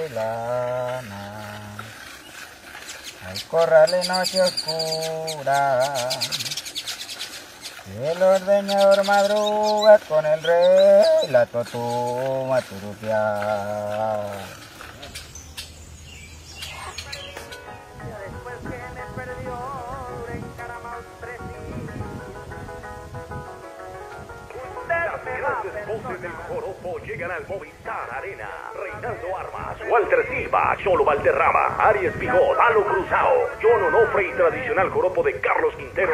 gavilana, al corral en noche oscura, el ordeñador madruga con el rey, la totuma turupia. Joropo llegan al Movistar Arena. Reinaldo Armas, Walter Silva, Cholo Valderrama, Aries Pigot, Alo Cruzao, John Onofre y tradicional joropo de Carlos Quintero.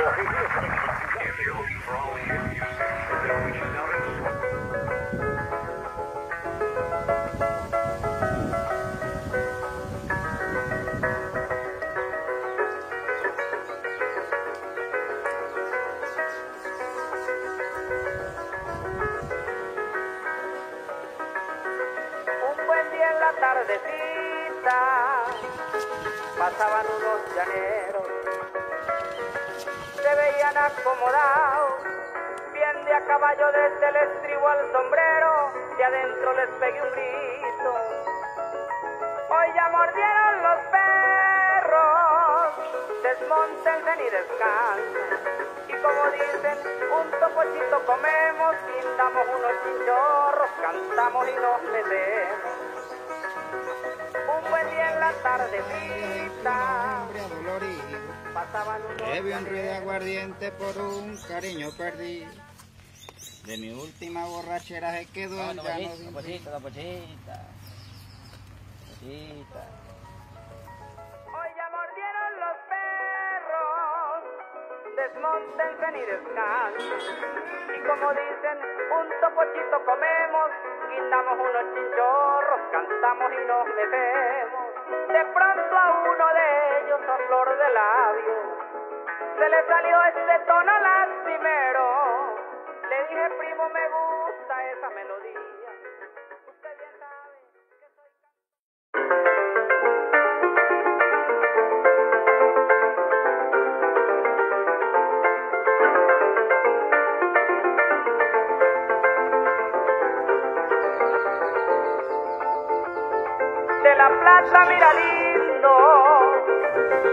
A caballo desde el estribo al sombrero, y adentro les pegué un grito. Hoy ya mordieron los perros, desmontense y descansen. Y como dicen, un topochito comemos, pintamos unos chinchorros, cantamos y nos metemos. Un buen día en la tardecita, pasaban unos bebe un río de aguardiente por un cariño perdido. De mi última borrachera se quedó el llano sin Topochita, topochita. Topochita. Hoy ya mordieron los perros, desmontense y descansen. Y como dicen, un topochito comemos, guindamos unos chinchorros, cantamos y nos metemos. De pronto a uno de ellos a flor de labio, se le salió este tono lastimero. Primo, me gusta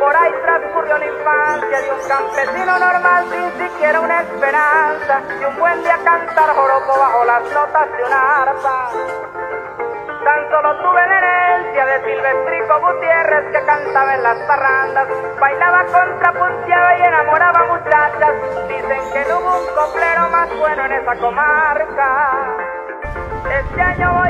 Por ahí transcurrió la infancia de un campesino normal sin siquiera una esperanza. Y un buen día cantar joropo bajo las notas de una arpa. Tan solo tuve la herencia de Silvestrico Gutiérrez que cantaba en las parrandas, bailaba contrapunteaba y enamoraba muchachas. Dicen que no hubo un coplero más bueno en esa comarca. Este año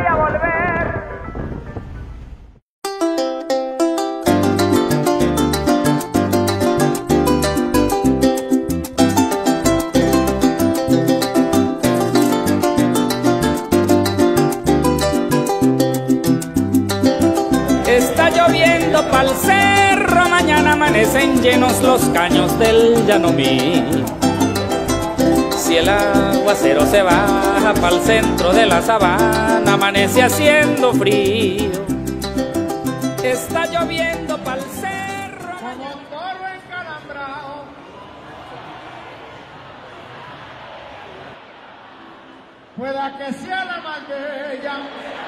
Está lloviendo pa'l cerro, mañana amanecen llenos los caños del Yanomí. Si el aguacero se baja pa'l centro de la sabana, amanece haciendo frío. Está lloviendo pa'l cerro. como un toro encalambrado. Pueda que sea la más bella.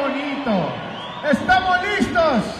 Bonito! Estamos listos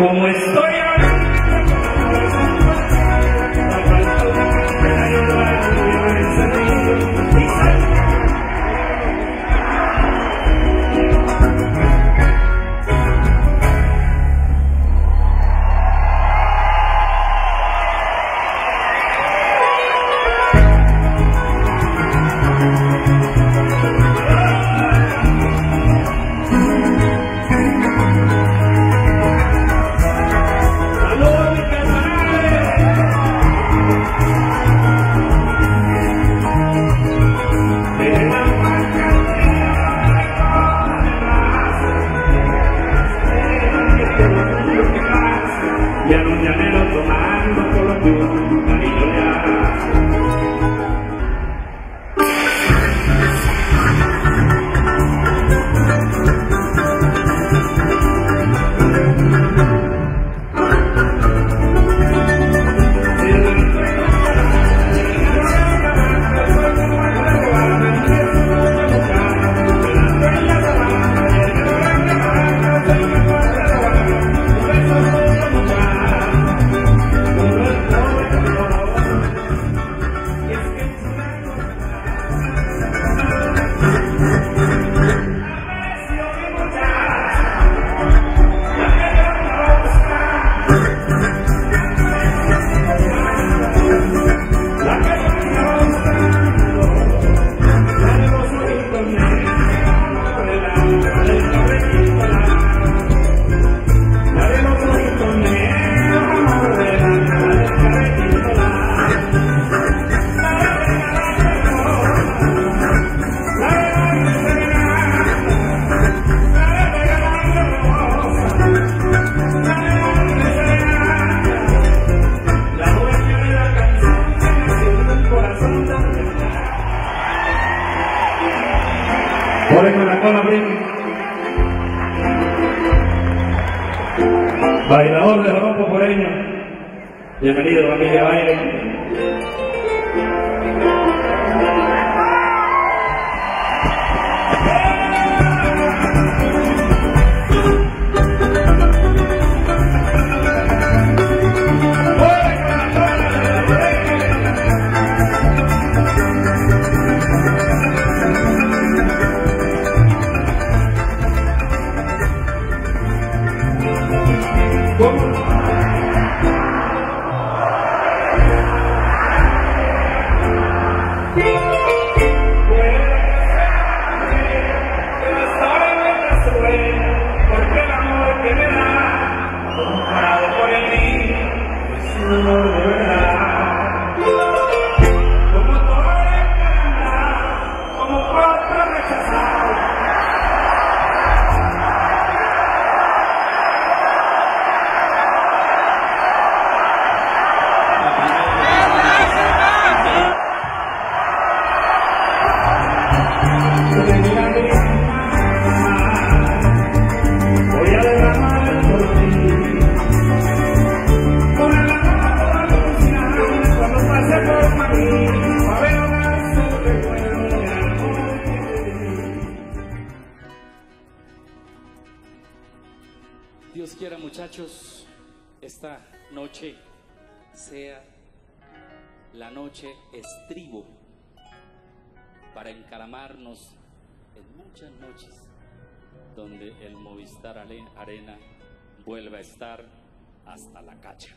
Como estoy No llanero Ponen con la cola. Bailador de joropo poreño. Bienvenido, familia Baile. esta noche sea la noche estribo para encaramarnos en muchas noches donde el Movistar Arena vuelva a estar hasta la cacha.